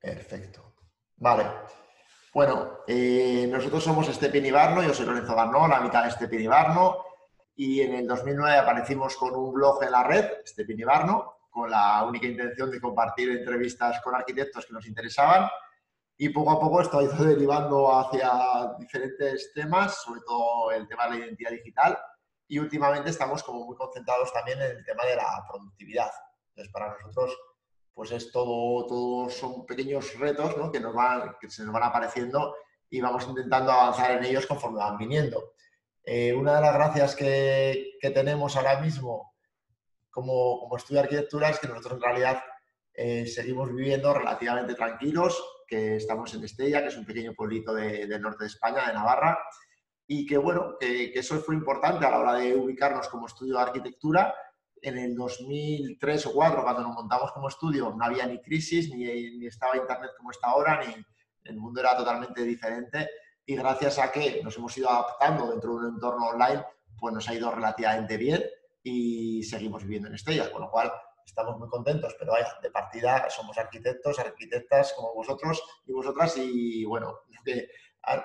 Perfecto. Vale. Bueno, eh, nosotros somos Estepin Ibarno, yo soy Lorenzo Barno, la mitad de Estepin Ibarno, y en el 2009 aparecimos con un blog en la red, Estepin Ibarno, con la única intención de compartir entrevistas con arquitectos que nos interesaban, y poco a poco esto ha ido derivando hacia diferentes temas, sobre todo el tema de la identidad digital, y últimamente estamos como muy concentrados también en el tema de la productividad. Entonces, para nosotros pues es todo, todo son pequeños retos que, nos van, que se nos van apareciendo y vamos intentando avanzar en ellos conforme van viniendo. Eh, una de las gracias que, que tenemos ahora mismo como, como, estudio de arquitectura es que nosotros en realidad eh, seguimos viviendo relativamente tranquilos, que estamos en Estella, que es un pequeño pueblito del norte de España, de Navarra, y que bueno, que, eso fue importante a la hora de ubicarnos como estudio de arquitectura en el 2003 o 2004, cuando nos montamos como estudio, no había ni crisis, ni, ni, estaba Internet como está ahora, ni el mundo era totalmente diferente. Y gracias a que nos hemos ido adaptando dentro de un entorno online, pues nos ha ido relativamente bien y seguimos viviendo en Estella, con lo cual estamos muy contentos, pero vaya, de partida somos arquitectos, arquitectas como vosotros y vosotras y bueno, que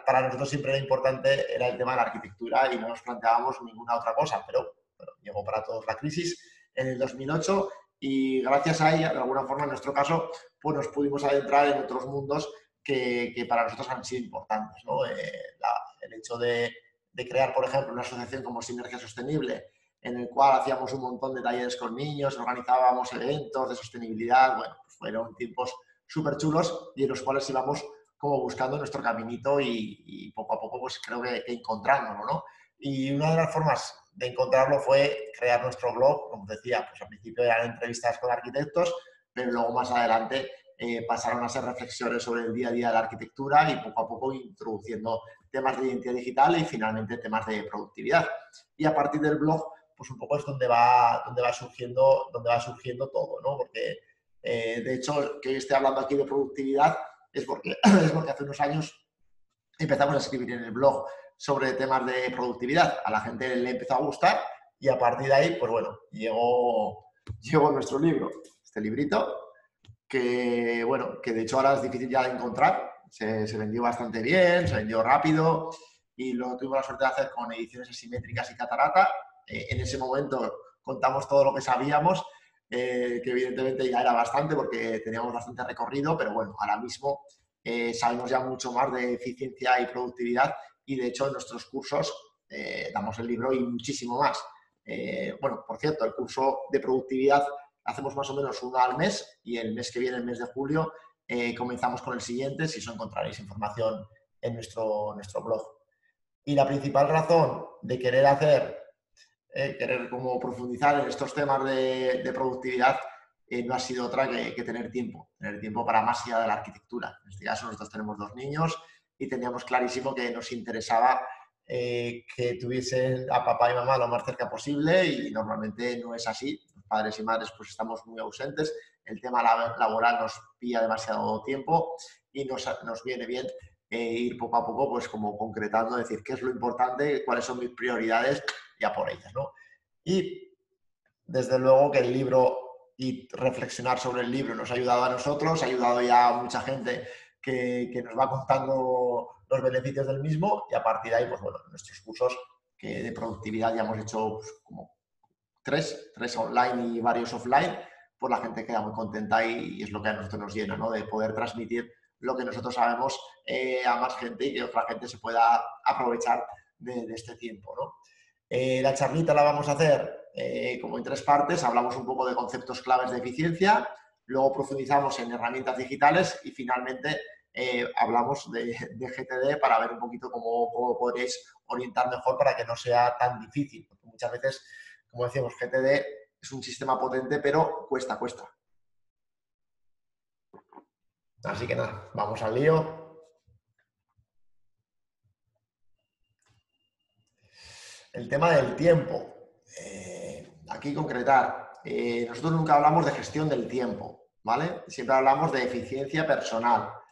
para nosotros siempre era importante era el tema de la arquitectura y no nos planteábamos ninguna otra cosa, pero llegó para todos la crisis en el 2008 y gracias a ella, de alguna forma, en nuestro caso, pues nos pudimos adentrar en otros mundos que, que para nosotros han sido importantes. ¿no? Eh, el hecho de, de, crear, por ejemplo, una asociación como Sinergia Sostenible, en el cual hacíamos un montón de talleres con niños, organizábamos eventos de sostenibilidad, bueno, pues fueron tiempos súper chulos y en los cuales íbamos como buscando nuestro caminito y, y poco a poco pues creo que, que encontrándolo, ¿no? Y una de las formas de encontrarlo fue crear nuestro blog, como decía, pues al principio eran entrevistas con arquitectos, pero luego más adelante eh, pasaron a ser reflexiones sobre el día a día de la arquitectura y poco a poco introduciendo temas de identidad digital y finalmente temas de productividad. Y a partir del blog, pues un poco es donde va, donde va, surgiendo, donde va surgiendo todo, ¿no? Porque, eh, de hecho, que esté hablando aquí de productividad es porque, es porque hace unos años empezamos a escribir en el blog sobre temas de productividad. A la gente le empezó a gustar y a partir de ahí, pues bueno, llegó, llegó nuestro libro, este librito, que bueno, que de hecho ahora es difícil ya de encontrar, se, vendió bastante bien, se vendió rápido y lo tuvimos la suerte de hacer con ediciones asimétricas y catarata. Eh, en ese momento contamos todo lo que sabíamos, eh, que evidentemente ya era bastante porque teníamos bastante recorrido, pero bueno, ahora mismo eh, sabemos ya mucho más de eficiencia y productividad y de hecho en nuestros cursos eh, damos el libro y muchísimo más. Eh, bueno, por cierto, el curso de productividad hacemos más o menos uno al mes y el mes que viene, el mes de julio, eh, comenzamos con el siguiente, si eso encontraréis información en nuestro, nuestro blog. Y la principal razón de querer hacer, querer como profundizar en estos temas de, de productividad no ha sido otra que, que, tener tiempo, tener tiempo para más allá de la arquitectura. En este caso nosotros tenemos dos niños y teníamos clarísimo que nos interesaba eh, que tuviesen a papá y mamá lo más cerca posible y normalmente no es así. Padres y madres pues estamos muy ausentes, el tema laboral nos pilla demasiado tiempo y nos, nos viene bien eh, ir poco a poco pues como concretando, decir qué es lo importante, cuáles son mis prioridades ya por ellas, ¿no? Y desde luego que el libro y reflexionar sobre el libro nos ha ayudado a nosotros, ha ayudado ya a mucha gente que, nos va contando los beneficios del mismo y a partir de ahí, pues bueno, nuestros cursos que de productividad ya hemos hecho pues, como tres, tres online y varios offline, pues la gente queda muy contenta y, es lo que a nosotros nos llena, ¿no? De poder transmitir lo que nosotros sabemos eh, a más gente y que otra gente se pueda aprovechar de, este tiempo, ¿no? Eh, la charlita la vamos a hacer eh, como en tres partes, hablamos un poco de conceptos claves de eficiencia, luego profundizamos en herramientas digitales y finalmente eh, hablamos de, GTD para ver un poquito cómo, cómo, podréis orientar mejor para que no sea tan difícil. Porque muchas veces, como decíamos, GTD es un sistema potente, pero cuesta, cuesta. Así que nada, vamos al lío. El tema del tiempo. Eh, aquí concretar. Eh, nosotros nunca hablamos de gestión del tiempo, ¿vale? Siempre hablamos de eficiencia personal.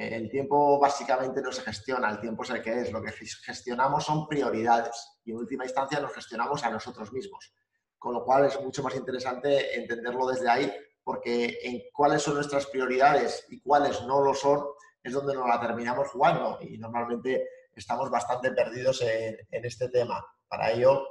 El tiempo básicamente no se gestiona, el tiempo es el que es. Lo que gestionamos son prioridades y en última instancia nos gestionamos a nosotros mismos. Con lo cual es mucho más interesante entenderlo desde ahí porque en cuáles son nuestras prioridades y cuáles no lo son es donde nos la terminamos jugando y normalmente estamos bastante perdidos en, este tema. Para ello,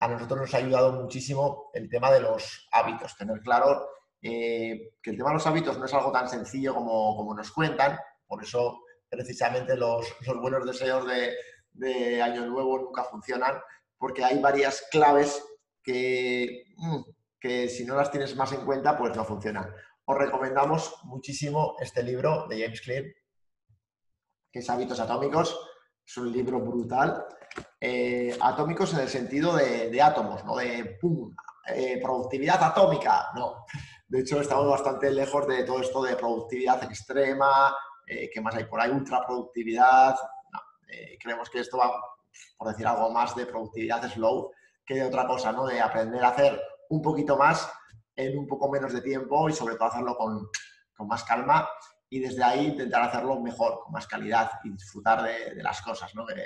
a nosotros nos ha ayudado muchísimo el tema de los hábitos, tener claro eh, que el tema de los hábitos no es algo tan sencillo como, como nos cuentan, por eso precisamente los, los buenos deseos de, Año Nuevo nunca funcionan, porque hay varias claves que, mm, que si no las tienes más en cuenta, pues no funcionan. Os recomendamos muchísimo este libro de James Clear, que es Hábitos Atómicos. Es un libro brutal. Eh, atómicos en el sentido de, átomos, no de pum, eh, productividad atómica. No. De hecho, estamos bastante lejos de todo esto de productividad extrema. Eh, ¿Qué más hay por ahí? Ultraproductividad. No. creemos que esto va, por decir algo más, de productividad slow que de otra cosa, ¿no? De aprender a hacer un poquito más en un poco menos de tiempo y sobre todo hacerlo con, con más calma y desde ahí intentar hacerlo mejor, con más calidad y disfrutar de, las cosas, ¿no? que,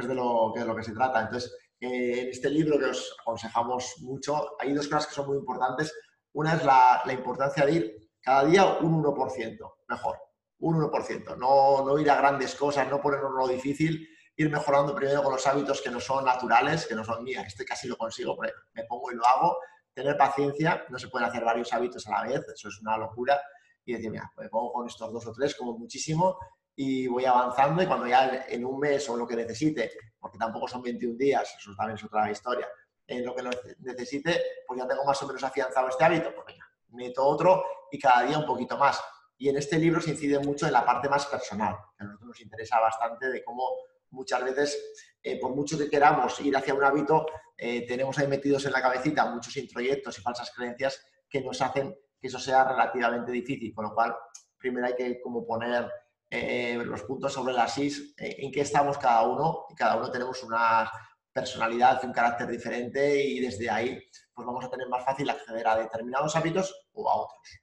es de lo, que, de lo que se trata. Entonces, eh, en este libro que os aconsejamos mucho, hay dos cosas que son muy importantes. Una es la, la importancia de ir cada día un 1%, mejor, un 1%. No, no ir a grandes cosas, no ponernos lo difícil, ir mejorando primero con los hábitos que no son naturales, que no son mías. Este casi lo consigo, me pongo y lo hago. Tener paciencia, no se pueden hacer varios hábitos a la vez, eso es una locura y decir, mira, me pongo con estos dos o tres como muchísimo y voy avanzando y cuando ya en un mes o lo que necesite, porque tampoco son 21 días, eso también es otra historia, en lo que necesite, pues ya tengo más o menos afianzado este hábito, pues venga, meto otro y cada día un poquito más. Y en este libro se incide mucho en la parte más personal, que a nosotros nos interesa bastante de cómo muchas veces, eh, por mucho que queramos ir hacia un hábito, eh, tenemos ahí metidos en la cabecita muchos introyectos y falsas creencias que nos hacen que eso sea relativamente difícil, con lo cual primero hay que como poner eh, los puntos sobre las is, en qué estamos cada uno, y cada uno tenemos una personalidad un carácter diferente y desde ahí pues vamos a tener más fácil acceder a determinados hábitos o a otros.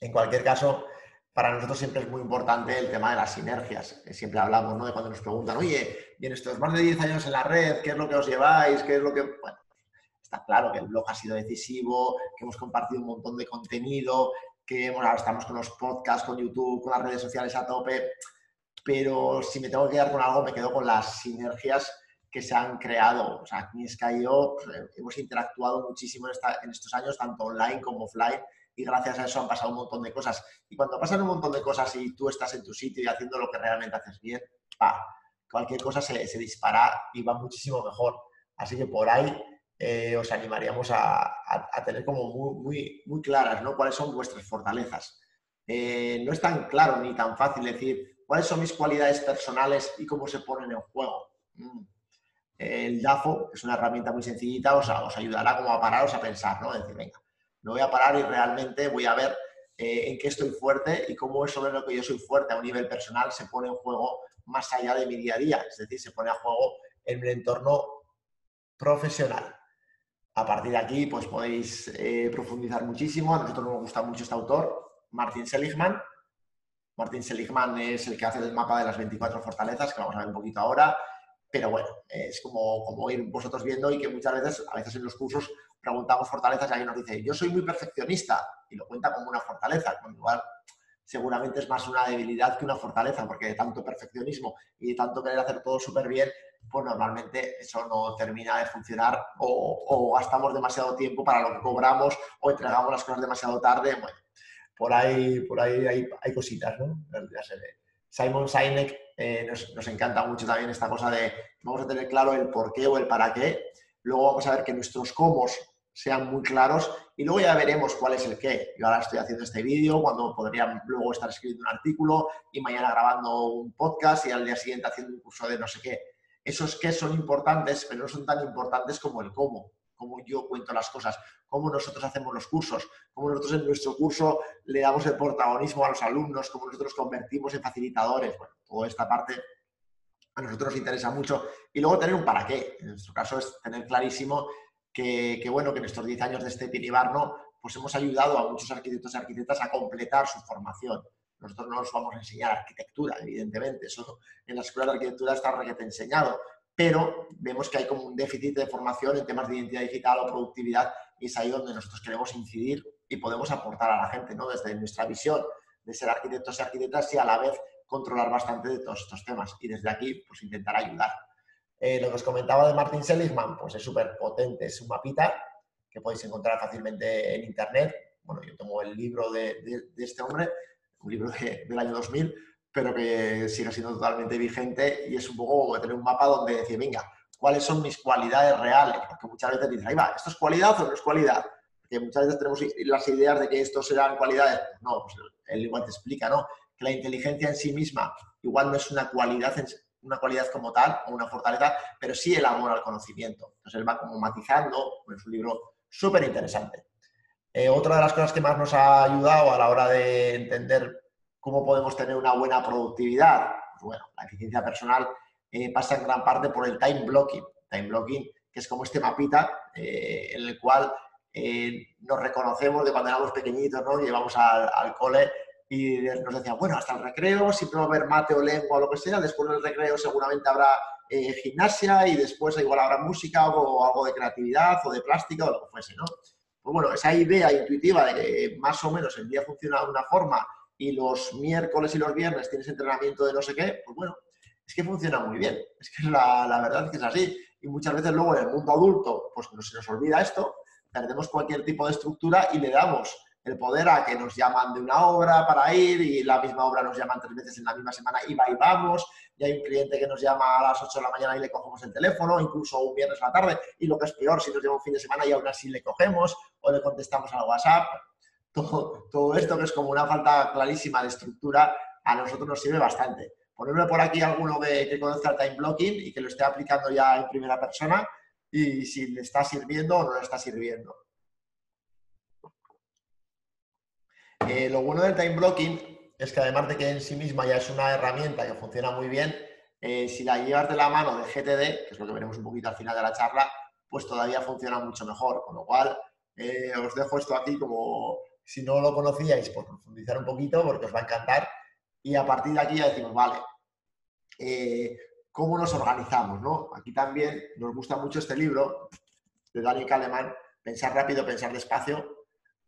En cualquier caso, para nosotros siempre es muy importante el tema de las sinergias. Siempre hablamos ¿no? de cuando nos preguntan, oye, y en estos más de 10 años en la red, ¿qué es lo que os lleváis? ¿Qué es lo que...? Bueno, está claro que el blog ha sido decisivo, que hemos compartido un montón de contenido, que ahora estamos con los podcasts, con YouTube, con las redes sociales a tope, pero si me tengo que quedar con algo, me quedo con las sinergias que se han creado. O sea, aquí yo pues, hemos interactuado muchísimo en, estos años, tanto online como offline, y gracias a eso han pasado un montón de cosas. Y cuando pasan un montón de cosas y tú estás en tu sitio y haciendo lo que realmente haces bien, cualquier cosa se, dispara y va muchísimo mejor. Así que por ahí eh, os animaríamos a, tener como muy, muy, claras ¿no? cuáles son vuestras fortalezas. Eh, no es tan claro ni tan fácil decir cuáles son mis cualidades personales y cómo se ponen en juego. Mm. El DAFO es una herramienta muy sencillita, os, os ayudará como a pararos a pensar, ¿no? Decir, venga, me voy a parar y realmente voy a ver eh, en qué estoy fuerte y cómo eso de lo que yo soy fuerte a un nivel personal se pone en juego más allá de mi día a día, es decir, se pone a juego en el entorno profesional. A partir de aquí, pues podéis eh, profundizar muchísimo. A nosotros nos gusta mucho este autor, Martin Seligman. Martin Seligman es el que hace el mapa de las 24 fortalezas, que vamos a ver un poquito ahora. Pero bueno, es como, como ir vosotros viendo y que muchas veces, a veces en los cursos, preguntamos fortalezas y alguien nos dice, yo soy muy perfeccionista y lo cuenta como una fortaleza, cuando igual seguramente es más una debilidad que una fortaleza, porque de tanto perfeccionismo y de tanto querer hacer todo súper bien, pues normalmente eso no termina de funcionar o, gastamos demasiado tiempo para lo que cobramos o entregamos las cosas demasiado tarde. Bueno, por ahí, por ahí hay, cositas, ¿no? Ve. Simon Sinek eh, nos, nos, encanta mucho también esta cosa de vamos a tener claro el por qué o el para qué. Luego vamos a ver que nuestros cómo sean muy claros y luego ya veremos cuál es el qué. Yo ahora estoy haciendo este vídeo, cuando podría luego estar escribiendo un artículo y mañana grabando un podcast y al día siguiente haciendo un curso de no sé qué esos qué son importantes, pero no son tan importantes como el cómo, cómo yo cuento las cosas, cómo nosotros hacemos los cursos, cómo nosotros en nuestro curso le damos el protagonismo a los alumnos, cómo nosotros convertimos en facilitadores. Bueno, toda esta parte a nosotros nos interesa mucho. Y luego tener un para qué. En nuestro caso es tener clarísimo que, bueno, que en estos 10 años de este Pinibarno, pues hemos ayudado a muchos arquitectos y arquitectas a completar su formación. Nosotros no os vamos a enseñar arquitectura, evidentemente, eso en la escuela de arquitectura está requete enseñado, pero vemos que hay como un déficit de formación en temas de identidad digital o productividad y es ahí donde nosotros queremos incidir y podemos aportar a la gente, ¿no? Desde nuestra visión de ser arquitectos y arquitectas y a la vez controlar bastante de todos estos temas. Y desde aquí, pues intentar ayudar. Eh, lo que os comentaba de Martin Seligman, pues es súper potente, es un mapita que podéis encontrar fácilmente en internet. Bueno, yo tengo el libro de, este hombre, un libro del año 2000, pero que sigue siendo totalmente vigente y es un poco tener un mapa donde decir, venga, ¿cuáles son mis cualidades reales? Porque muchas veces dices, ahí va, ¿esto es cualidad o no es cualidad? Porque muchas veces tenemos las ideas de que esto serán cualidades. No, pues él igual te explica, ¿no? Que la inteligencia en sí misma igual no es una cualidad, una cualidad como tal o una fortaleza, pero sí el amor al conocimiento. Entonces él va como matizando, es un libro súper interesante. Eh, otra de las cosas que más nos ha ayudado a la hora de entender cómo podemos tener una buena productividad, pues bueno, la eficiencia personal eh, pasa en gran parte por el time blocking. Time blocking, que es como este mapita eh, en el cual nos reconocemos de cuando éramos pequeñitos, ¿no? Llevamos al, al cole y nos decían, bueno, hasta el recreo siempre va a haber mate o lengua o lo que sea, después del recreo seguramente habrá eh, gimnasia y después igual habrá música o, algo de creatividad o de plástica o lo que fuese, ¿no? Pues bueno, esa idea intuitiva de que más o menos el día funciona de una forma y los miércoles y los viernes tienes entrenamiento de no sé qué, pues bueno, es que funciona muy bien, es que la, la verdad es que es así. Y muchas veces luego en el mundo adulto, pues no se nos olvida esto, perdemos cualquier tipo de estructura y le damos el poder a que nos llaman de una obra para ir y la misma obra nos llaman tres veces en la misma semana y va y vamos, y hay un cliente que nos llama a las 8 de la mañana y le cogemos el teléfono, incluso un viernes a la tarde, y lo que es peor, si nos llama un fin de semana y aún así le cogemos o le contestamos al WhatsApp. Todo, todo esto que es como una falta clarísima de estructura, a nosotros nos sirve bastante. Ponerme por aquí alguno que, que conozca el time blocking y que lo esté aplicando ya en primera persona y si le está sirviendo o no le está sirviendo. Eh, lo bueno del time blocking es que además de que en sí misma ya es una herramienta que funciona muy bien, eh, si la llevas de la mano de GTD, que es lo que veremos un poquito al final de la charla, pues todavía funciona mucho mejor. Con lo cual, eh, os dejo esto aquí como si no lo conocíais, por profundizar un poquito porque os va a encantar. Y a partir de aquí ya decimos, vale, ¿cómo nos organizamos? ¿no? Aquí también nos gusta mucho este libro de Daniel Kahneman, Pensar rápido, pensar despacio,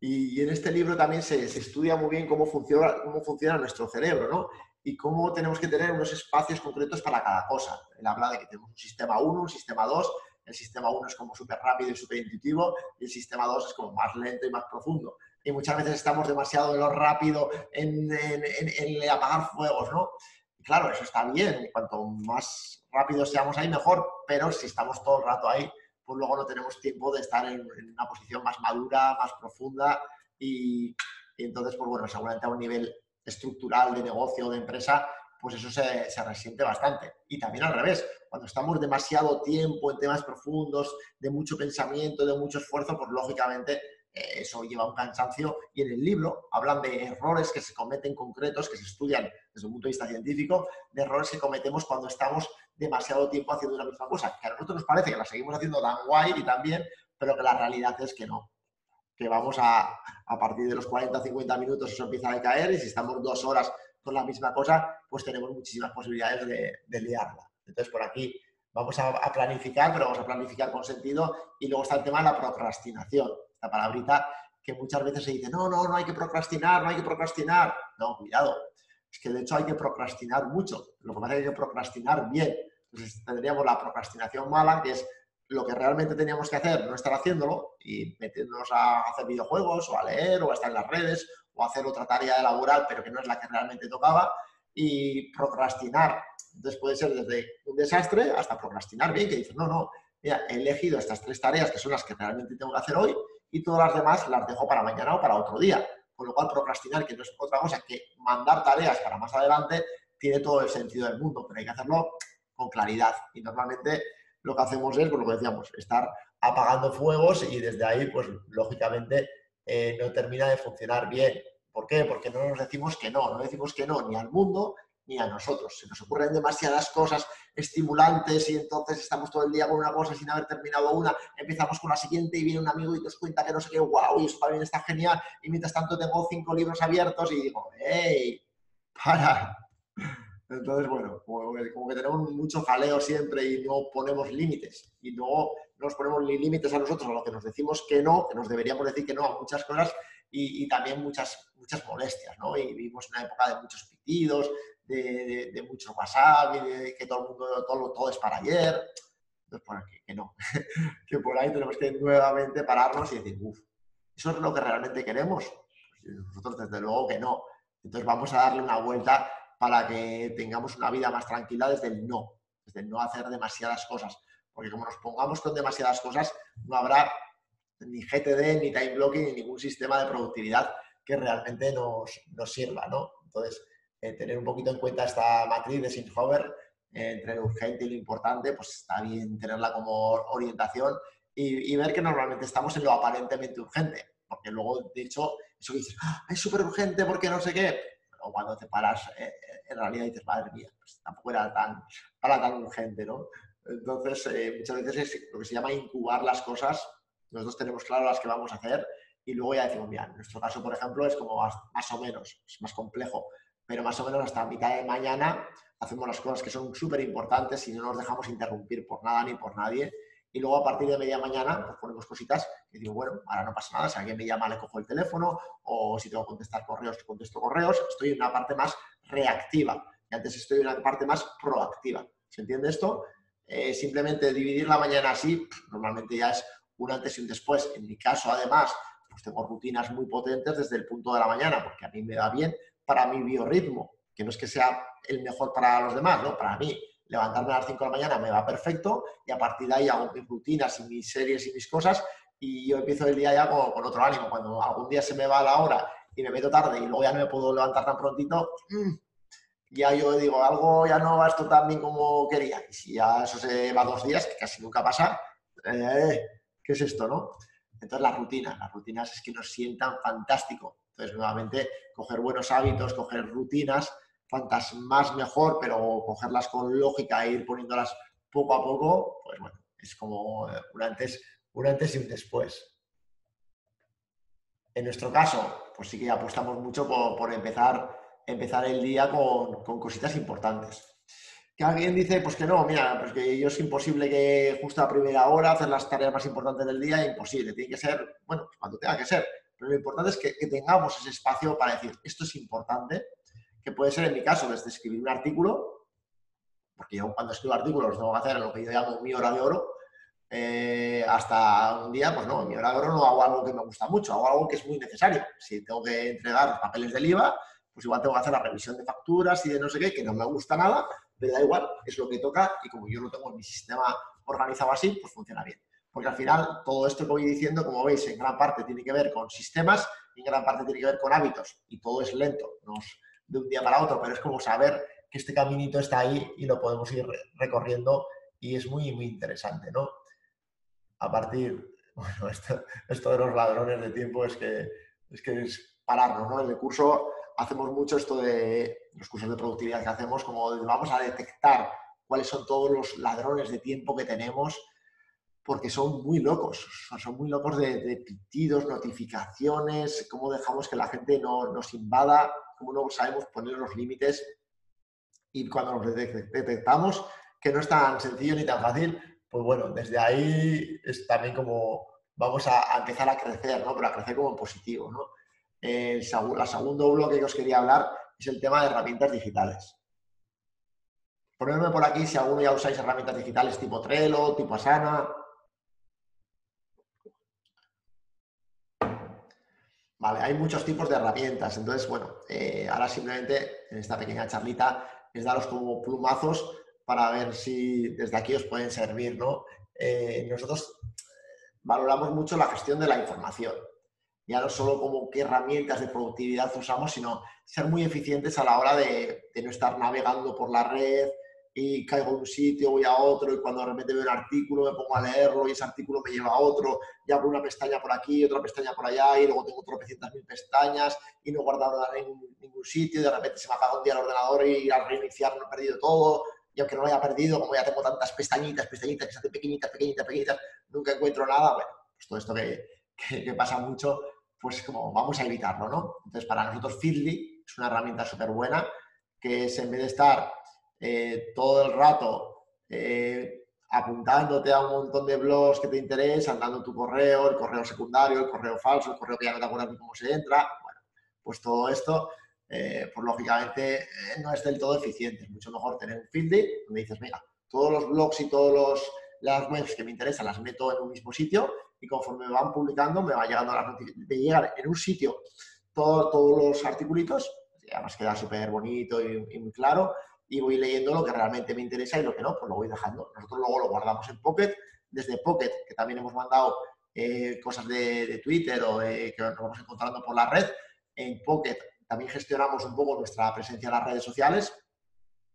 y, en este libro también se, estudia muy bien cómo funciona, cómo funciona nuestro cerebro, ¿no? Y cómo tenemos que tener unos espacios concretos para cada cosa. Él habla de que tenemos un sistema 1, un sistema 2. El sistema 1 es como súper rápido y súper intuitivo y el sistema 2 es como más lento y más profundo. Y muchas veces estamos demasiado de lo rápido en, en apagar fuegos, ¿no? Y claro, eso está bien. Cuanto más rápido seamos ahí, mejor. Pero si estamos todo el rato ahí, pues luego no tenemos tiempo de estar en, una posición más madura, más profunda y, entonces, pues bueno, seguramente a un nivel estructural de negocio o de empresa, pues eso se, se, resiente bastante. Y también al revés, cuando estamos demasiado tiempo en temas profundos, de mucho pensamiento, de mucho esfuerzo, pues lógicamente eh, eso lleva un cansancio. Y en el libro hablan de errores que se cometen concretos, que se estudian desde un punto de vista científico, de errores que cometemos cuando estamos demasiado tiempo haciendo una misma cosa. Que a nosotros nos parece que la seguimos haciendo tan guay y tan bien, pero que la realidad es que no. Que vamos a, a partir de los 40 50 minutos eso empieza a decaer y si estamos dos horas con la misma cosa, pues tenemos muchísimas posibilidades de, de liarla. Entonces, por aquí vamos a, a, planificar, pero vamos a planificar con sentido. Y luego está el tema de la procrastinación. Esta palabrita que muchas veces se dice, no, no, no hay que procrastinar, no hay que procrastinar. No, cuidado. Es que de hecho hay que procrastinar mucho. Lo que pasa es que hay que procrastinar bien. Entonces tendríamos la procrastinación mala, que es lo que realmente teníamos que hacer, no estar haciéndolo y metiéndonos a hacer videojuegos o a leer o a estar en las redes o a hacer otra tarea laboral, pero que no es la que realmente tocaba, y procrastinar. Entonces puede ser desde un desastre hasta procrastinar bien, que dices, no, no, mira, he elegido estas tres tareas que son las que realmente tengo que hacer hoy y todas las demás las dejo para mañana o para otro día. Con lo cual, procrastinar, que no es otra cosa que mandar tareas para más adelante, tiene todo el sentido del mundo, pero hay que hacerlo con claridad. Y normalmente lo que hacemos es, por lo que decíamos, estar apagando fuegos y desde ahí, pues lógicamente, eh, no termina de funcionar bien. ¿Por qué? Porque no nos decimos que no, no decimos que no ni al mundo ni a nosotros. Se nos ocurren demasiadas cosas estimulantes y entonces estamos todo el día con una cosa sin haber terminado una, empezamos con la siguiente y viene un amigo y nos cuenta que no sé qué, wow, y eso también está genial, y mientras tanto tengo cinco libros abiertos y digo, hey, para, entonces, bueno, como, que tenemos mucho jaleo siempre y no ponemos límites. Y no, nos ponemos ni límites a nosotros a lo que nos decimos que no, que nos deberíamos decir que no a muchas cosas. Y, también muchas, muchas molestias, ¿no? Y vivimos una época de muchos pitidos, de, de, mucho WhatsApp, y de que todo el mundo, todo, todo es para ayer. Entonces, pues que, no, que por ahí tenemos que nuevamente pararnos y decir, uff, ¿eso es lo que realmente queremos? Pues nosotros desde luego que no. Entonces vamos a darle una vuelta para que tengamos una vida más tranquila desde el no, desde el no hacer demasiadas cosas. Porque como nos pongamos con demasiadas cosas, no habrá ni GTD, ni time blocking, ni ningún sistema de productividad que realmente nos, nos sirva, ¿no? Entonces, eh, tener un poquito en cuenta esta matriz de Sinhover eh, entre lo urgente y lo importante, pues está bien tenerla como orientación y, ver que normalmente estamos en lo aparentemente urgente, porque luego, de hecho, eso que dices, ah, es súper urgente porque no sé qué, o cuando te paras, eh, en realidad dices, madre mía, pues tampoco era tan, para tan urgente, ¿no? Entonces, muchas veces es lo que se llama incubar las cosas nosotros tenemos claro las que vamos a hacer y luego ya decimos, mira, en nuestro caso, por ejemplo, es como más, o menos, es más complejo, pero más o menos hasta mitad de mañana hacemos las cosas que son súper importantes y no nos dejamos interrumpir por nada ni por nadie. Y luego a partir de media mañana pues ponemos cositas y digo, bueno, ahora no pasa nada, si alguien me llama le cojo el teléfono o si tengo que contestar correos, contesto correos. Estoy en una parte más reactiva y antes estoy en una parte más proactiva. ¿Se entiende esto? Eh, simplemente dividir la mañana así, normalmente ya es un antes y un después. En mi caso, además, pues tengo rutinas muy potentes desde el punto de la mañana, porque a mí me va bien para mi biorritmo, que no es que sea el mejor para los demás, ¿no? Para mí, levantarme a las 5 de la mañana me va perfecto y a partir de ahí hago mis rutinas y mis series y mis cosas y yo empiezo el día ya con, otro ánimo. Cuando algún día se me va la hora y me meto tarde y luego ya no me puedo levantar tan prontito, mm, ya yo digo, algo ya no va esto tan bien como quería. Y si ya eso se va dos días, que casi nunca pasa, eh, ¿qué es esto, no? Entonces, las rutinas, las rutinas es que nos sientan fantástico. Entonces, nuevamente, coger buenos hábitos, coger rutinas, cuantas más mejor, pero cogerlas con lógica e ir poniéndolas poco a poco, pues bueno, es como un antes, un antes y un después. En nuestro caso, pues sí que apostamos mucho por, empezar, empezar el día con, con cositas importantes que alguien dice, pues que no, mira, pues que yo es imposible que justo a primera hora hacer las tareas más importantes del día, imposible, tiene que ser, bueno, pues cuando tenga que ser, pero lo importante es que, tengamos ese espacio para decir, esto es importante, que puede ser en mi caso desde escribir un artículo, porque yo cuando escribo artículos tengo que hacer lo que yo llamo mi hora de oro, eh, hasta un día, pues no, en mi hora de oro no hago algo que me gusta mucho, hago algo que es muy necesario. Si tengo que entregar papeles del IVA, pues igual tengo que hacer la revisión de facturas y de no sé qué, que no me gusta nada, pero da igual, es lo que toca y como yo lo tengo en mi sistema organizado así, pues funciona bien. Porque al final todo esto que voy diciendo, como veis, en gran parte tiene que ver con sistemas en gran parte tiene que ver con hábitos y todo es lento, no es de un día para otro, pero es como saber que este caminito está ahí y lo podemos ir recorriendo y es muy, muy interesante, ¿no? A partir, bueno, esto, esto de los ladrones de tiempo es que es, que es pararnos, ¿no? El curso hacemos mucho esto de los cursos de productividad que hacemos, como vamos a detectar cuáles son todos los ladrones de tiempo que tenemos, porque son muy locos, son muy locos de, pitidos, notificaciones, cómo dejamos que la gente no, nos invada, cómo no sabemos poner los límites y cuando los detectamos que no es tan sencillo ni tan fácil, pues bueno, desde ahí es también como vamos a, empezar a crecer, ¿no? Pero a crecer como positivo, ¿no? El, segundo bloque que os quería hablar es el tema de herramientas digitales. Ponedme por aquí si alguno ya usáis herramientas digitales tipo Trello, tipo Asana. Vale, hay muchos tipos de herramientas. Entonces, bueno, eh, ahora simplemente en esta pequeña charlita es daros como plumazos para ver si desde aquí os pueden servir, ¿no? Eh, nosotros valoramos mucho la gestión de la información ya no solo como qué herramientas de productividad usamos, sino ser muy eficientes a la hora de, no estar navegando por la red y caigo de un sitio, voy a otro y cuando de repente veo un artículo me pongo a leerlo y ese artículo me lleva a otro y abro una pestaña por aquí, otra pestaña por allá y luego tengo tropecientas mil pestañas y no guardado en ningún sitio y de repente se me apaga un día el ordenador y al reiniciar lo he perdido todo y aunque no lo haya perdido, como ya tengo tantas pestañitas, pestañitas que se hacen pequeñitas, pequeñitas, pequeñitas, nunca encuentro nada, bueno, pues todo esto que, que pasa mucho pues como vamos a evitarlo, ¿no? Entonces, para nosotros Feedly es una herramienta súper buena, que es en vez de estar eh, todo el rato eh, apuntándote a un montón de blogs que te interesan, dando tu correo, el correo secundario, el correo falso, el correo que ya no te acuerdas ni cómo se entra. Bueno, pues todo esto, eh, pues lógicamente eh, no es del todo eficiente. Es mucho mejor tener un feed donde dices, mira, todos los blogs y todas las webs que me interesan las meto en un mismo sitio y conforme me van publicando me va llegando las notificaciones. De llegar en un sitio todos los articulitos, además queda súper bonito y muy claro, y voy leyendo lo que realmente me interesa y lo que no, pues lo voy dejando. Nosotros luego lo guardamos en Pocket, desde Pocket, que también hemos mandado eh, cosas de, Twitter o que nos vamos encontrando por la red. En Pocket también gestionamos un poco nuestra presencia en las redes sociales.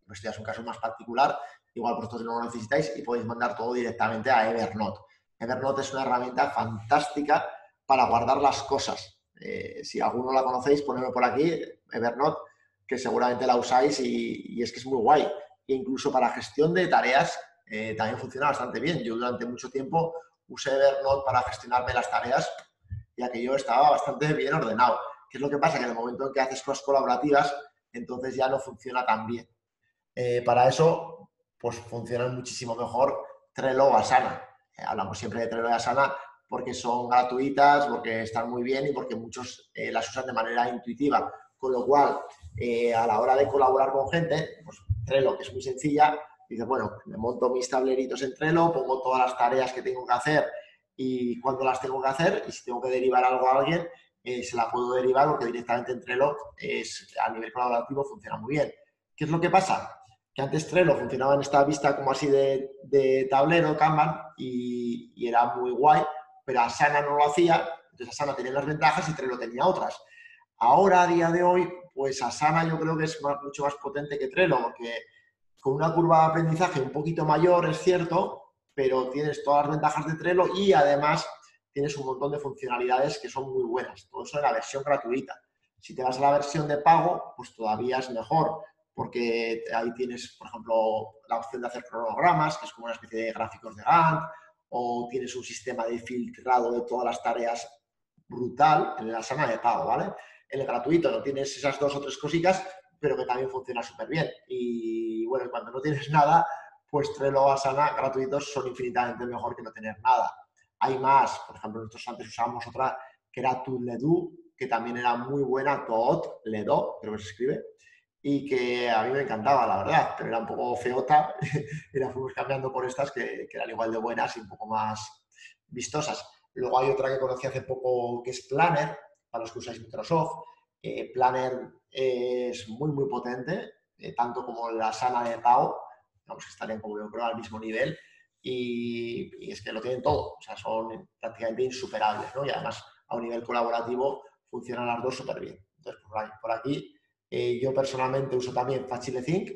Pues este es un caso más particular, igual vosotros no lo necesitáis y podéis mandar todo directamente a Evernote. Evernote es una herramienta fantástica para guardar las cosas. Eh, si alguno la conocéis, ponedlo por aquí. Evernote que seguramente la usáis y, es que es muy guay. E incluso para gestión de tareas eh, también funciona bastante bien. Yo durante mucho tiempo usé Evernote para gestionarme las tareas ya que yo estaba bastante bien ordenado. ¿Qué es lo que pasa? Que en el momento en que haces cosas colaborativas, entonces ya no funciona tan bien. Eh, para eso, pues funcionan muchísimo mejor Trello o Asana. Eh, hablamos siempre de Trello y Asana porque son gratuitas, porque están muy bien y porque muchos las usan de manera intuitiva. Con lo cual, eh, a la hora de colaborar con gente, pues Trello, que es muy sencilla, dices, bueno, me monto mis tableritos en Trello, pongo todas las tareas que tengo que hacer y cuándo las tengo que hacer, y si tengo que derivar algo a alguien, eh, se la puedo derivar porque directamente en Trello es, a nivel colaborativo funciona muy bien. ¿Qué es lo que pasa? Que antes Trello funcionaba en esta vista como así de, tablero, Kanban, y, y, era muy guay, pero Asana no lo hacía, entonces Asana tenía las ventajas y Trello tenía otras. Ahora, a día de hoy, pues Asana yo creo que es mucho más potente que Trello, porque con una curva de aprendizaje un poquito mayor, es cierto, pero tienes todas las ventajas de Trello y además tienes un montón de funcionalidades que son muy buenas. Todo eso en la versión gratuita. Si te vas a la versión de pago, pues todavía es mejor, porque ahí tienes, por ejemplo, la opción de hacer cronogramas, que es como una especie de gráficos de Gantt, o tienes un sistema de filtrado de todas las tareas brutal en la Asana de pago, ¿vale? el gratuito no tienes esas dos o tres cositas, pero que también funciona súper bien. Y bueno, cuando no tienes nada, pues Trello o Asana gratuitos son infinitamente mejor que no tener nada. Hay más, por ejemplo, nosotros antes usábamos otra que era Ledu, que también era muy buena, Tot Ledo, creo que se escribe, y que a mí me encantaba, la verdad, pero era un poco feota y la fuimos cambiando por estas que, eran igual de buenas y un poco más vistosas. Luego hay otra que conocí hace poco que es Planner, para los que usáis Microsoft. Eh, Planner es muy, muy potente, eh, tanto como la sana de Tao, vamos que estarían como yo creo al mismo nivel, y, es que lo tienen todo, o sea, son prácticamente insuperables, ¿no? Y además a un nivel colaborativo funcionan las dos súper bien. Entonces, por aquí, eh, yo personalmente uso también FaciliThink,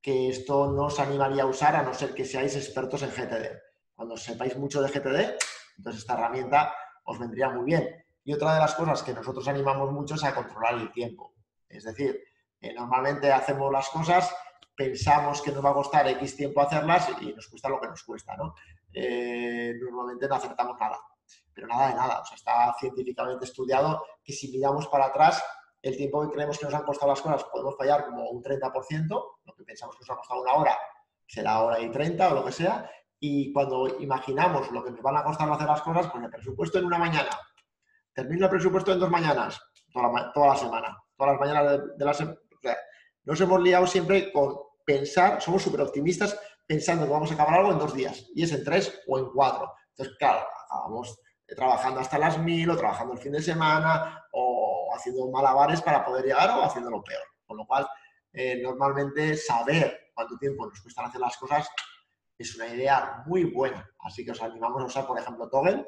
que esto no os animaría a usar a no ser que seáis expertos en GTD. Cuando sepáis mucho de GTD, entonces esta herramienta os vendría muy bien. Y otra de las cosas que nosotros animamos mucho es a controlar el tiempo. Es decir, eh, normalmente hacemos las cosas, pensamos que nos va a costar X tiempo hacerlas y nos cuesta lo que nos cuesta, ¿no? Eh, normalmente no acertamos nada, pero nada de nada. O sea, está científicamente estudiado que si miramos para atrás, el tiempo que creemos que nos han costado las cosas podemos fallar como un 30%, lo que pensamos que nos ha costado una hora será hora y 30 o lo que sea, y cuando imaginamos lo que nos van a costar hacer las cosas, pues el presupuesto en una mañana termino el presupuesto en dos mañanas, toda la, semana, todas las mañanas de, la semana. nos hemos liado siempre con pensar, somos súper optimistas pensando que vamos a acabar algo en dos días, y es en tres o en cuatro. Entonces, claro, acabamos trabajando hasta las mil, o trabajando el fin de semana, o haciendo malabares para poder llegar, o haciéndolo peor. Con lo cual, eh, normalmente saber cuánto tiempo nos cuesta hacer las cosas es una idea muy buena. Así que os animamos a usar, por ejemplo, Toggle,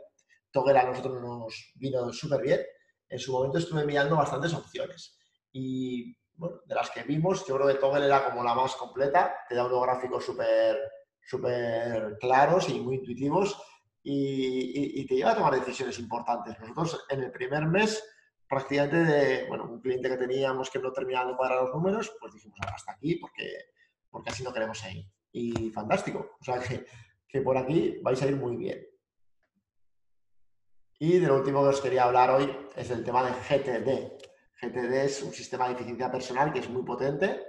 Toggle a nosotros nos vino súper bien. En su momento estuve mirando bastantes opciones. Y bueno, de las que vimos, yo creo que Toggle era como la más completa. Te da unos gráficos súper súper claros y muy intuitivos y, te lleva a tomar decisiones importantes. Nosotros en el primer mes, prácticamente de bueno, un cliente que teníamos que no terminaba de cuadrar los números, pues dijimos hasta aquí porque, porque así no queremos ir. Y fantástico. O sea que, que por aquí vais a ir muy bien. Y de lo último que os quería hablar hoy es el tema de GTD. GTD es un sistema de eficiencia personal que es muy potente.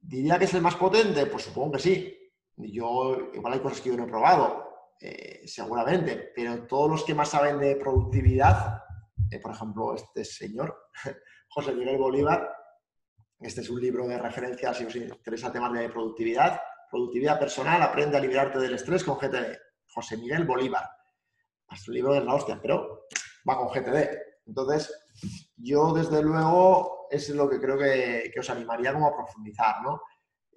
¿Diría que es el más potente? Pues supongo que sí. Yo, igual hay cosas que yo no he probado, eh, seguramente, pero todos los que más saben de productividad, eh, por ejemplo, este señor, José Miguel Bolívar, este es un libro de referencia si os interesa temas de productividad, productividad personal, aprende a liberarte del estrés con GTD. José Miguel Bolívar. Es un libro de la hostia, pero va con GTD. Entonces, yo desde luego es lo que creo que, os animaría como a profundizar, ¿no?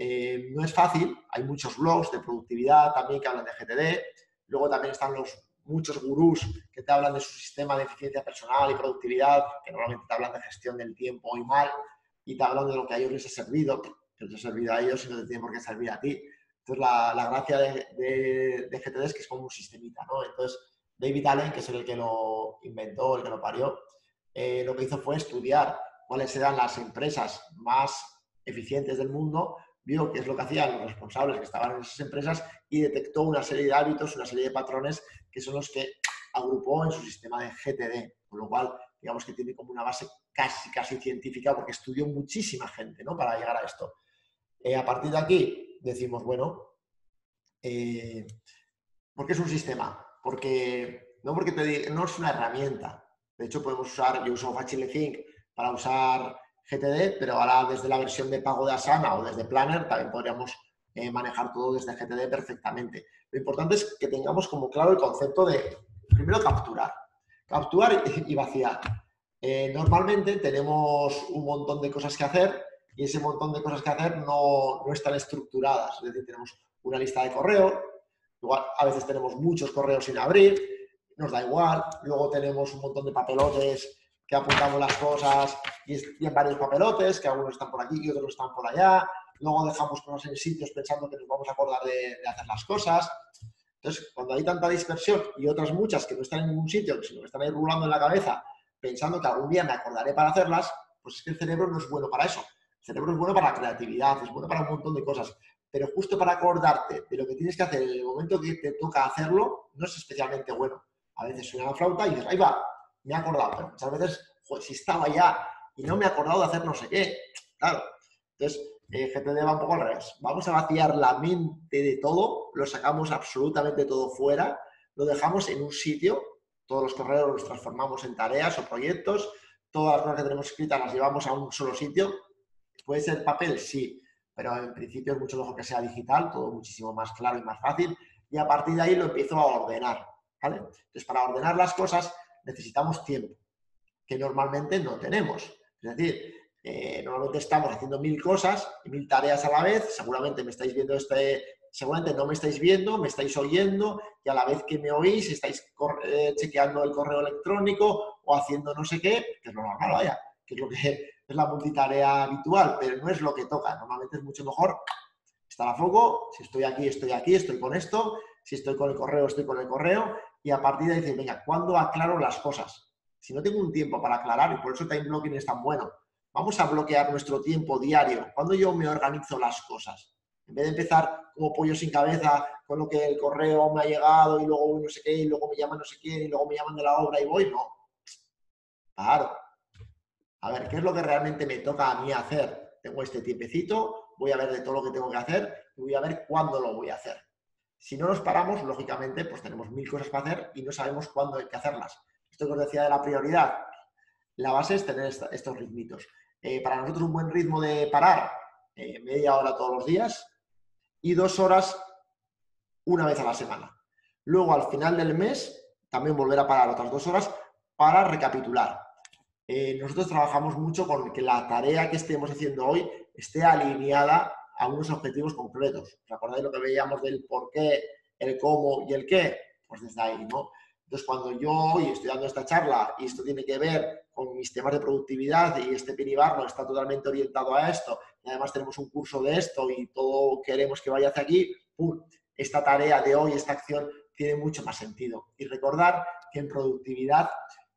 Eh, no es fácil, hay muchos blogs de productividad también que hablan de GTD, luego también están los muchos gurús que te hablan de su sistema de eficiencia personal y productividad, que normalmente te hablan de gestión del tiempo y mal, y te hablan de lo que a ellos les ha servido, que les ha servido a ellos y no te tiene por qué servir a ti. Entonces, la, gracia de, de, GTD es que es como un sistemita. Entonces, David Allen, que es el que lo inventó, el que lo parió, eh, lo que hizo fue estudiar cuáles eran las empresas más eficientes del mundo, vio qué es lo que hacían los responsables que estaban en esas empresas y detectó una serie de hábitos, una serie de patrones que son los que agrupó en su sistema de GTD, con lo cual digamos que tiene como una base casi, casi científica porque estudió muchísima gente ¿no? para llegar a esto. Eh, a partir de aquí decimos, bueno, eh, ¿por qué es un sistema? Porque no porque te no es una herramienta. De hecho, podemos usar, yo uso Think para usar GTD, pero ahora desde la versión de pago de Asana o desde Planner también podríamos eh, manejar todo desde GTD perfectamente. Lo importante es que tengamos como claro el concepto de, primero, capturar. Capturar y, vaciar. Eh, normalmente tenemos un montón de cosas que hacer y ese montón de cosas que hacer no, no están estructuradas. Es decir, tenemos una lista de correo, a veces tenemos muchos correos sin abrir, nos da igual, luego tenemos un montón de papelotes que apuntamos las cosas y, en varios papelotes, que algunos están por aquí y otros están por allá, luego dejamos cosas en sitios pensando que nos vamos a acordar de, hacer las cosas. Entonces, cuando hay tanta dispersión y otras muchas que no están en ningún sitio, sino que están ahí rulando en la cabeza, pensando que algún día me acordaré para hacerlas, pues es que el cerebro no es bueno para eso. El cerebro es bueno para la creatividad, es bueno para un montón de cosas pero justo para acordarte de lo que tienes que hacer en el momento que te toca hacerlo, no es especialmente bueno. A veces suena la flauta y dices, ahí va, me he acordado, pero muchas veces, si estaba ya y no me he acordado de hacer no sé qué, claro. Entonces, eh, GTD va un poco al revés. Vamos a vaciar la mente de todo, lo sacamos absolutamente todo fuera, lo dejamos en un sitio, todos los correos los transformamos en tareas o proyectos, todas las cosas que tenemos escritas las llevamos a un solo sitio. ¿Puede ser papel? Sí pero en principio es mucho mejor que sea digital, todo muchísimo más claro y más fácil, y a partir de ahí lo empiezo a ordenar. ¿vale? Entonces, para ordenar las cosas necesitamos tiempo, que normalmente no tenemos. Es decir, eh, normalmente estamos haciendo mil cosas y mil tareas a la vez, seguramente me estáis viendo este, seguramente no me estáis viendo, me estáis oyendo y a la vez que me oís estáis eh, chequeando el correo electrónico o haciendo no sé qué, que es lo normal, vaya, que es lo que es la multitarea habitual, pero no es lo que toca. Normalmente es mucho mejor estar a foco, si estoy aquí, estoy aquí, estoy con esto, si estoy con el correo, estoy con el correo, y a partir de ahí decir, venga, ¿cuándo aclaro las cosas? Si no tengo un tiempo para aclarar, y por eso time blocking es tan bueno, vamos a bloquear nuestro tiempo diario. cuando yo me organizo las cosas? En vez de empezar como pollo sin cabeza, con lo que el correo me ha llegado y luego no sé qué, y luego me llaman no sé quién, y luego me llaman de la obra y voy, no. Claro, a ver, ¿qué es lo que realmente me toca a mí hacer? Tengo este tiempecito, voy a ver de todo lo que tengo que hacer y voy a ver cuándo lo voy a hacer. Si no nos paramos, lógicamente, pues tenemos mil cosas para hacer y no sabemos cuándo hay que hacerlas. Esto que os decía de la prioridad, la base es tener estos ritmitos. Eh, para nosotros un buen ritmo de parar, eh, media hora todos los días y dos horas una vez a la semana. Luego, al final del mes, también volver a parar otras dos horas para recapitular. Eh, nosotros trabajamos mucho con que la tarea que estemos haciendo hoy esté alineada a unos objetivos concretos. ¿Os lo que veíamos del por qué, el cómo y el qué? Pues desde ahí, ¿no? Entonces, cuando yo hoy estoy dando esta charla y esto tiene que ver con mis temas de productividad y este pinibarno está totalmente orientado a esto, y además tenemos un curso de esto y todo queremos que vaya hacia aquí, ¡pum! esta tarea de hoy, esta acción, tiene mucho más sentido. Y recordar que en productividad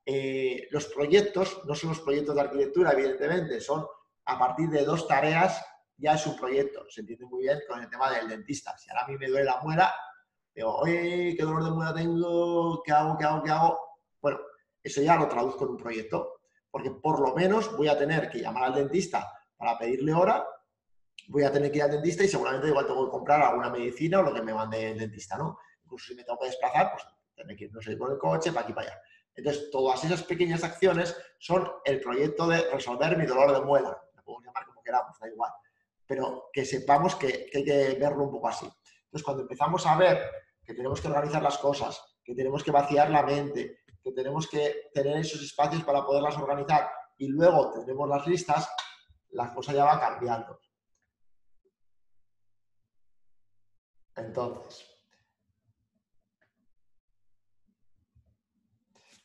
eh, los proyectos no son los proyectos de arquitectura, evidentemente, son a partir de dos tareas ya es un proyecto. Se entiende muy bien con el tema del dentista. Si ahora a mí me duele la muela, digo, oye, qué dolor de muela tengo, ¿qué hago, qué hago, qué hago? Bueno, eso ya lo traduzco en un proyecto, porque por lo menos voy a tener que llamar al dentista para pedirle hora voy a tener que ir al dentista y seguramente igual tengo que comprar alguna medicina o lo que me mande el dentista, ¿no? Incluso si me tengo que desplazar, pues tener que ir, no sé, con el coche, para aquí, para allá. Entonces, todas esas pequeñas acciones son el proyecto de resolver mi dolor de muela. Lo podemos llamar como queramos, da igual. Pero que sepamos que, hay que verlo un poco así. Entonces, cuando empezamos a ver que tenemos que organizar las cosas, que tenemos que vaciar la mente, que tenemos que tener esos espacios para poderlas organizar y luego tenemos las listas, la cosa ya va cambiando. Entonces,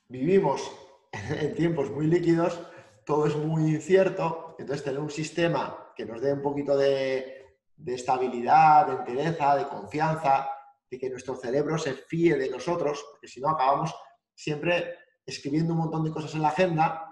vivimos en tiempos muy líquidos, todo es muy incierto, entonces tener un sistema que nos dé un poquito de, estabilidad, de entereza, de confianza, de que nuestro cerebro se fíe de nosotros, porque si no acabamos siempre escribiendo un montón de cosas en la agenda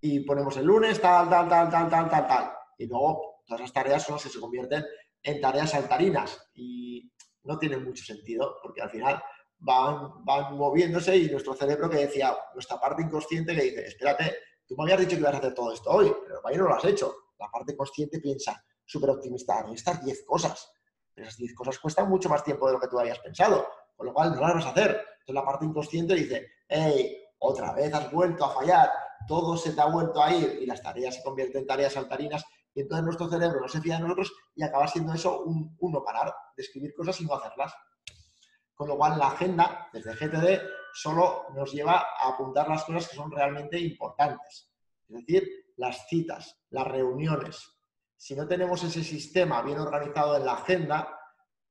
y ponemos el lunes tal, tal, tal, tal, tal, tal, tal. Y luego todas las tareas son las que se convierten en tareas saltarinas y no tienen mucho sentido porque al final van, van moviéndose y nuestro cerebro que decía, nuestra parte inconsciente que dice, espérate, tú me habías dicho que ibas a hacer todo esto hoy, pero vaya no lo has hecho. La parte consciente piensa, súper optimista, estas 10 cosas. Esas 10 cosas cuestan mucho más tiempo de lo que tú habías pensado, con lo cual no las vas a hacer. Entonces la parte inconsciente dice, hey, otra vez has vuelto a fallar, todo se te ha vuelto a ir y las tareas se convierten en tareas saltarinas y entonces nuestro cerebro no se fía de nosotros y acaba siendo eso un, uno parar de escribir cosas y no hacerlas. Con lo cual la agenda desde GTD solo nos lleva a apuntar las cosas que son realmente importantes. Es decir, las citas, las reuniones. Si no tenemos ese sistema bien organizado en la agenda,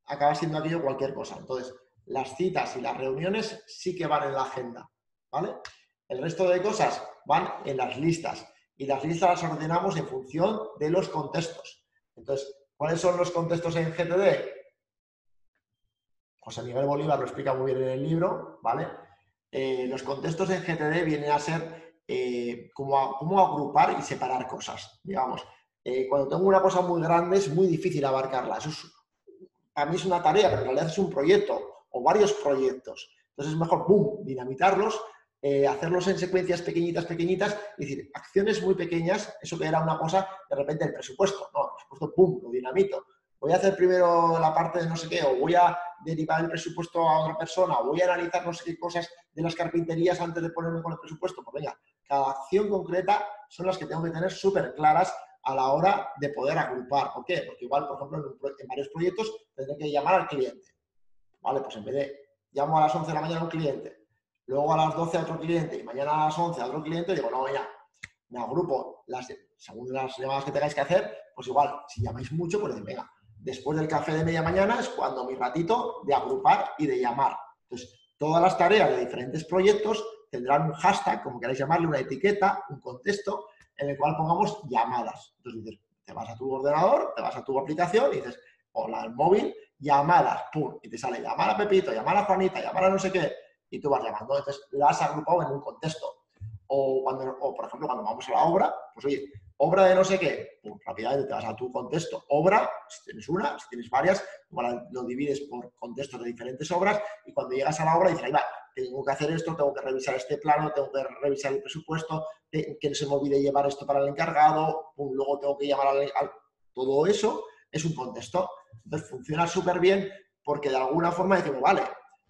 acaba siendo aquello cualquier cosa. Entonces, las citas y las reuniones sí que van en la agenda, ¿vale? El resto de cosas van en las listas y las listas las ordenamos en función de los contextos. Entonces, ¿cuáles son los contextos en GTD? José Miguel Bolívar lo explica muy bien en el libro, ¿vale? Eh, los contextos en GTD vienen a ser eh, cómo, agrupar y separar cosas, digamos. Eh, cuando tengo una cosa muy grande es muy difícil abarcarla. Eso para mí es una tarea, pero en realidad es un proyecto o varios proyectos. Entonces es mejor, ¡pum!, dinamitarlos eh, hacerlos en secuencias pequeñitas, pequeñitas, es decir, acciones muy pequeñas, eso que era una cosa, de repente el presupuesto, no, el presupuesto, pum, lo dinamito. Voy a hacer primero la parte de no sé qué, o voy a derivar el presupuesto a otra persona, o voy a analizar no sé qué cosas de las carpinterías antes de ponerme con el presupuesto. Pues venga, cada acción concreta son las que tengo que tener súper claras a la hora de poder agrupar. ¿Por qué? Porque igual, por ejemplo, en, en varios proyectos tendré que llamar al cliente. Vale, pues en vez de llamo a las 11 de la mañana a un cliente, luego a las 12 a otro cliente y mañana a las 11 a otro cliente, digo, no, ya, me agrupo las, según las llamadas que tengáis que hacer, pues igual, si llamáis mucho, pues venga, después del café de media mañana es cuando mi ratito de agrupar y de llamar. Entonces, todas las tareas de diferentes proyectos tendrán un hashtag, como queráis llamarle, una etiqueta, un contexto, en el cual pongamos llamadas. Entonces dices, te vas a tu ordenador, te vas a tu aplicación y dices, hola al móvil, llamadas, pum, y te sale llamar a Pepito, llamar a Juanita, llamar a no sé qué, y tú vas llamando. Entonces, la has agrupado en un contexto. O, cuando, o, por ejemplo, cuando vamos a la obra, pues oye, obra de no sé qué, pues rápidamente te vas a tu contexto. Obra, si tienes una, si tienes varias, lo divides por contextos de diferentes obras y cuando llegas a la obra dices, ahí va, tengo que hacer esto, tengo que revisar este plano, tengo que revisar el presupuesto, que no se me olvide llevar esto para el encargado, luego tengo que llamar al, al... Todo eso es un contexto. Entonces funciona súper bien porque de alguna forma decimos, vale,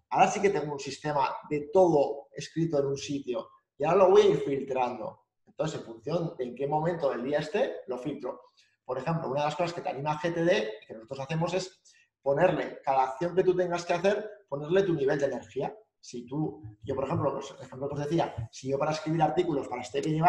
Ahora sí que tengo un sistema de todo escrito en un sitio y ahora lo voy a ir filtrando. Entonces, en función de en qué momento del día esté, lo filtro. Por ejemplo, una de las cosas que te anima GTD, que nosotros hacemos, es ponerle, cada acción que tú tengas que hacer, ponerle tu nivel de energía. Si tú, yo por ejemplo, pues, ejemplo que os decía, si yo para escribir artículos, para este y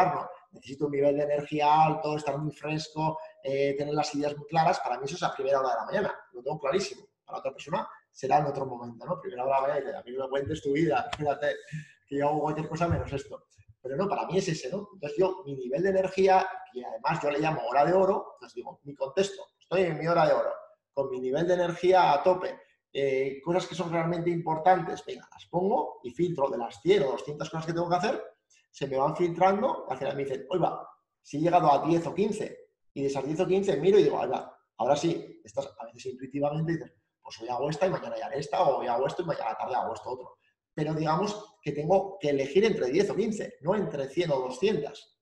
necesito un nivel de energía alto, estar muy fresco, eh, tener las ideas muy claras, para mí eso es a primera hora de la mañana, lo tengo clarísimo. Para otra persona será en otro momento, ¿no? Primero hablaba de a mí me cuentes tu vida, que yo hago cualquier cosa menos esto. Pero no, para mí es ese, ¿no? Entonces yo, mi nivel de energía, que además yo le llamo hora de oro, entonces digo, mi contexto, estoy en mi hora de oro, con mi nivel de energía a tope, eh, cosas que son realmente importantes, venga, las pongo y filtro de las 100 o 200 cosas que tengo que hacer, se me van filtrando, al final me dicen, oiga, si he llegado a 10 o 15, y de esas 10 o 15 miro y digo, oiga, ahora sí, estás a veces intuitivamente dices, pues hoy hago esta y mañana ya haré esta, o hoy hago esto y mañana tarde hago esto otro. Pero digamos que tengo que elegir entre 10 o 15, no entre 100 o 200.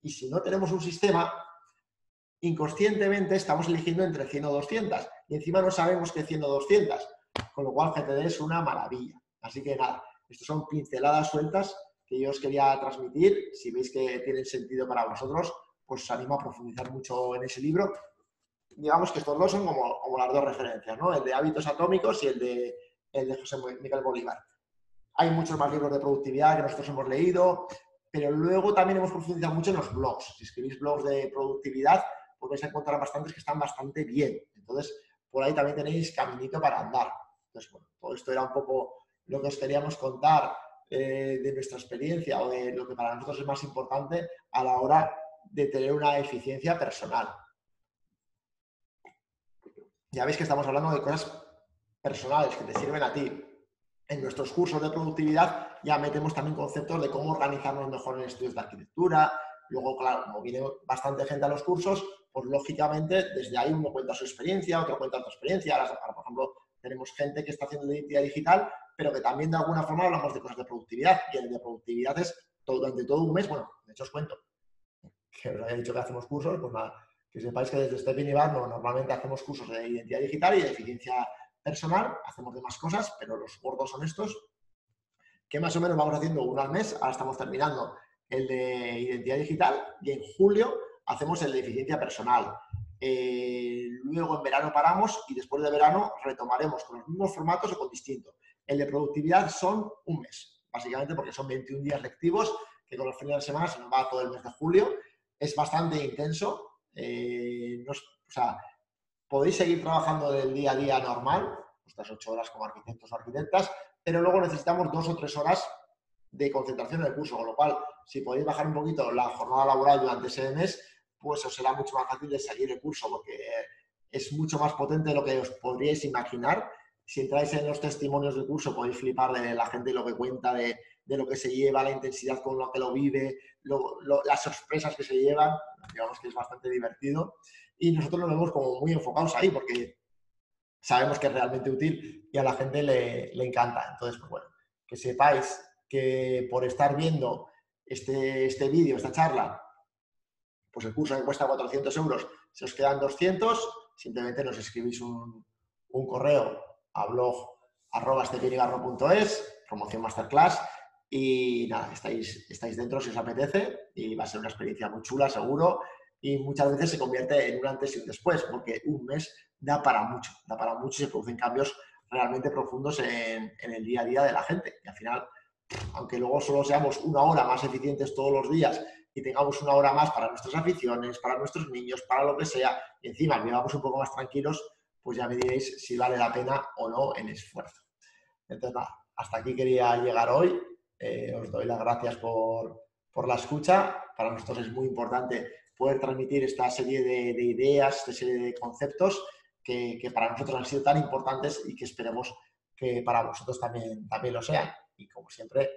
Y si no tenemos un sistema, inconscientemente estamos eligiendo entre 100 o 200 y encima no sabemos qué 100 o 200, con lo cual GTD es una maravilla. Así que nada, estas son pinceladas sueltas que yo os quería transmitir. Si veis que tienen sentido para vosotros, pues os animo a profundizar mucho en ese libro. Digamos que estos dos son como, las dos referencias, ¿no? El de hábitos atómicos y el de José Miguel Bolívar. Hay muchos más libros de productividad que nosotros hemos leído, pero luego también hemos profundizado mucho en los blogs. Si escribís blogs de productividad, pues vais a encontrar bastantes que están bastante bien. Entonces, por ahí también tenéis caminito para andar. Entonces, bueno, todo esto era un poco lo que os queríamos contar eh, de nuestra experiencia o de lo que para nosotros es más importante a la hora de tener una eficiencia personal. Ya veis que estamos hablando de cosas personales que te sirven a ti. En nuestros cursos de productividad ya metemos también conceptos de cómo organizarnos mejor en estudios de arquitectura. Luego, claro, como viene bastante gente a los cursos, pues lógicamente desde ahí uno cuenta su experiencia, otro cuenta otra experiencia. Por ejemplo, tenemos gente que está haciendo identidad digital, pero que también de alguna forma hablamos de cosas de productividad. Y el de productividad es durante todo un mes, bueno, de hecho os cuento, que os había dicho que hacemos cursos, pues que sepáis que desde este y normalmente hacemos cursos de identidad digital y de eficiencia personal, hacemos demás cosas, pero los gordos son estos, que más o menos vamos haciendo uno al mes, ahora estamos terminando el de identidad digital y en julio hacemos el de eficiencia personal. Eh, luego en verano paramos y después de verano retomaremos con los mismos formatos o con distintos. El de productividad son un mes, básicamente porque son 21 días lectivos, que con los fines de semana se nos va todo el mes de julio. Es bastante intenso. Eh, o sea, podéis seguir trabajando del día a día normal, estas ocho horas como arquitectos o arquitectas, pero luego necesitamos dos o tres horas de concentración en el curso, con lo cual, si podéis bajar un poquito la jornada laboral durante ese mes, pues os será mucho más fácil de seguir el curso, porque es mucho más potente de lo que os podríais imaginar si entráis en los testimonios del curso podéis flipar de la gente lo que cuenta, de, lo que se lleva, la intensidad con lo que lo vive, las sorpresas que se llevan. Digamos que es bastante divertido. Y nosotros nos vemos como muy enfocados ahí porque sabemos que es realmente útil y a la gente le, encanta. Entonces, pues bueno, que sepáis que por estar viendo este, este vídeo, esta charla, pues el curso que cuesta 400 euros, se os quedan 200, simplemente nos escribís un, un correo a blog arroba promoción masterclass, y nada, estáis, estáis dentro si os apetece y va a ser una experiencia muy chula, seguro, y muchas veces se convierte en un antes y un después, porque un mes da para mucho, da para mucho y se producen cambios realmente profundos en, en el día a día de la gente. Y al final, aunque luego solo seamos una hora más eficientes todos los días y tengamos una hora más para nuestras aficiones, para nuestros niños, para lo que sea, y encima vivamos un poco más tranquilos, pues ya me diréis si vale la pena o no el esfuerzo. Entonces, nada, hasta aquí quería llegar hoy. Eh, os doy las gracias por, la escucha. Para nosotros es muy importante poder transmitir esta serie de, ideas, esta serie de conceptos que, para nosotros han sido tan importantes y que esperemos que para vosotros también, también lo sean. Y como siempre,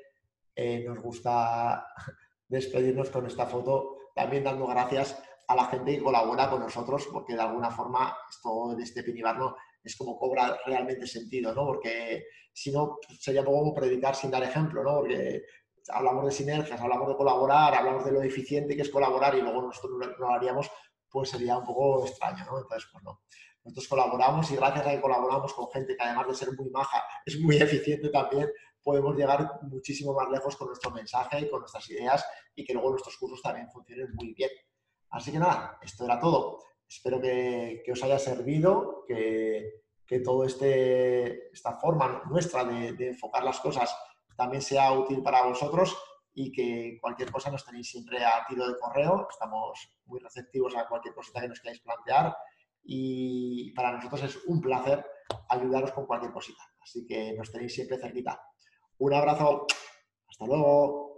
eh, nos gusta despedirnos con esta foto, también dando gracias a la gente que colabora con nosotros, porque de alguna forma esto de este Pinibarno es como cobra realmente sentido, ¿no? Porque si no, sería como predicar sin dar ejemplo, ¿no? Porque hablamos de sinergias, hablamos de colaborar, hablamos de lo eficiente que es colaborar y luego nosotros no lo haríamos, pues sería un poco extraño, ¿no? Entonces, pues no. Nosotros colaboramos y gracias a que colaboramos con gente que además de ser muy maja, es muy eficiente también, podemos llegar muchísimo más lejos con nuestro mensaje y con nuestras ideas y que luego nuestros cursos también funcionen muy bien. Así que nada, esto era todo. Espero que, os haya servido, que, que toda este, esta forma nuestra de, enfocar las cosas también sea útil para vosotros y que cualquier cosa nos tenéis siempre a tiro de correo. Estamos muy receptivos a cualquier cosita que nos queráis plantear y para nosotros es un placer ayudaros con cualquier cosita. Así que nos tenéis siempre cerquita. Un abrazo. Hasta luego.